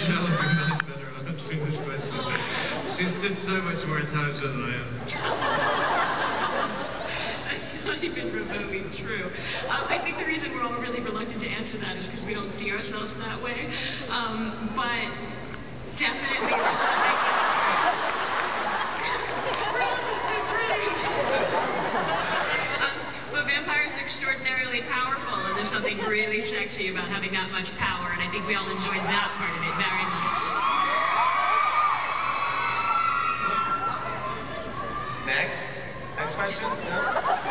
Better. She's just so much more intelligent than I am. That's not even remotely true. Um, I think the reason we're all really reluctant to answer that is because we don't see ourselves that way. Um, but definitely. Um, but vampires are extraordinarily powerful, and there's something really sexy about having that much power, and I think we all enjoyed that part very much. Next. Next question? No?